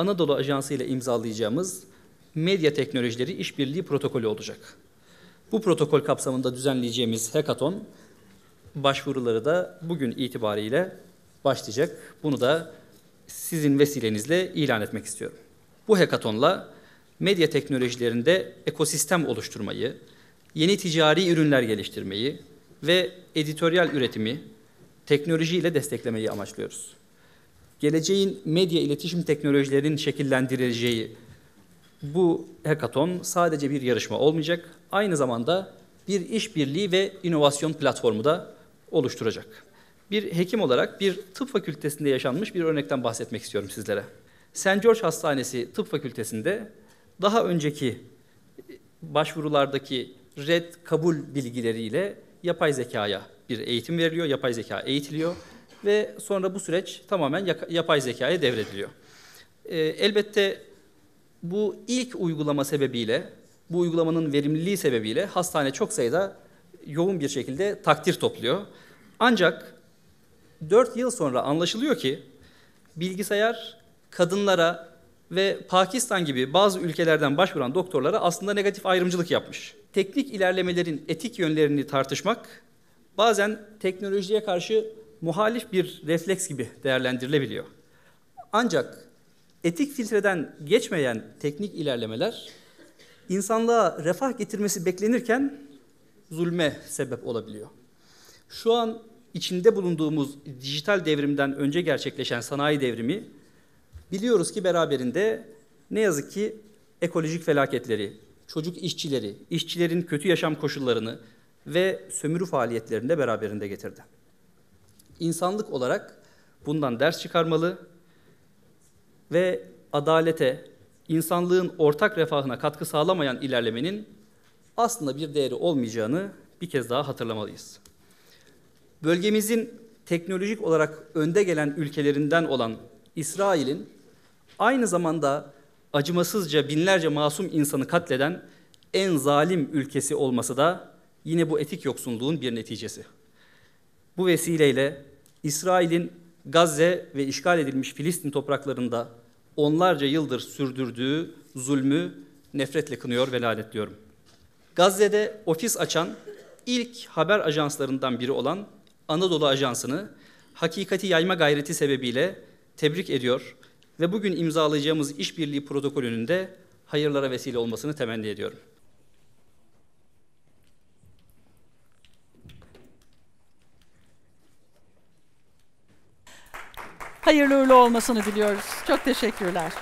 Anadolu Ajansı ile imzalayacağımız medya teknolojileri işbirliği protokolü olacak. Bu protokol kapsamında düzenleyeceğimiz hackathon başvuruları da bugün itibariyle başlayacak. Bunu da sizin vesilenizle ilan etmek istiyorum. Bu hackathonla medya teknolojilerinde ekosistem oluşturmayı, yeni ticari ürünler geliştirmeyi ve editoryal üretimi teknolojiyle desteklemeyi amaçlıyoruz. Geleceğin medya iletişim teknolojilerinin şekillendirileceği bu hackathon sadece bir yarışma olmayacak, aynı zamanda bir işbirliği ve inovasyon platformu da oluşturacak. Bir hekim olarak bir tıp fakültesinde yaşanmış bir örnekten bahsetmek istiyorum sizlere. St. George Hastanesi Tıp Fakültesinde daha önceki başvurulardaki red kabul bilgileriyle yapay zekaya bir eğitim veriliyor, yapay zeka eğitiliyor ve sonra bu süreç tamamen yapay zekaya devrediliyor. Ee, elbette bu ilk uygulama sebebiyle, bu uygulamanın verimliliği sebebiyle hastane çok sayıda yoğun bir şekilde takdir topluyor. Ancak 4 yıl sonra anlaşılıyor ki bilgisayar kadınlara ve Pakistan gibi bazı ülkelerden başvuran doktorlara aslında negatif ayrımcılık yapmış. Teknik ilerlemelerin etik yönlerini tartışmak bazen teknolojiye karşı muhalif bir refleks gibi değerlendirilebiliyor. Ancak etik filtreden geçmeyen teknik ilerlemeler insanlığa refah getirmesi beklenirken zulme sebep olabiliyor. Şu an içinde bulunduğumuz dijital devrimden önce gerçekleşen sanayi devrimi biliyoruz ki beraberinde ne yazık ki ekolojik felaketleri, çocuk işçileri, işçilerin kötü yaşam koşullarını ve sömürü faaliyetlerini de beraberinde getirdi. İnsanlık olarak bundan ders çıkarmalı ve adalete, insanlığın ortak refahına katkı sağlamayan ilerlemenin aslında bir değeri olmayacağını bir kez daha hatırlamalıyız. Bölgemizin teknolojik olarak önde gelen ülkelerinden olan İsrail'in aynı zamanda acımasızca binlerce masum insanı katleden en zalim ülkesi olması da yine bu etik yoksunluğun bir neticesi. Bu vesileyle İsrail'in Gazze ve işgal edilmiş Filistin topraklarında onlarca yıldır sürdürdüğü zulmü nefretle kınıyor ve lanetliyorum. Gazze'de ofis açan ilk haber ajanslarından biri olan Anadolu Ajansı'nı hakikati yayma gayreti sebebiyle tebrik ediyor ve bugün imzalayacağımız işbirliği protokolünün de hayırlara vesile olmasını temenni ediyorum. Hayırlı uğurlu olmasını diliyoruz. Çok teşekkürler.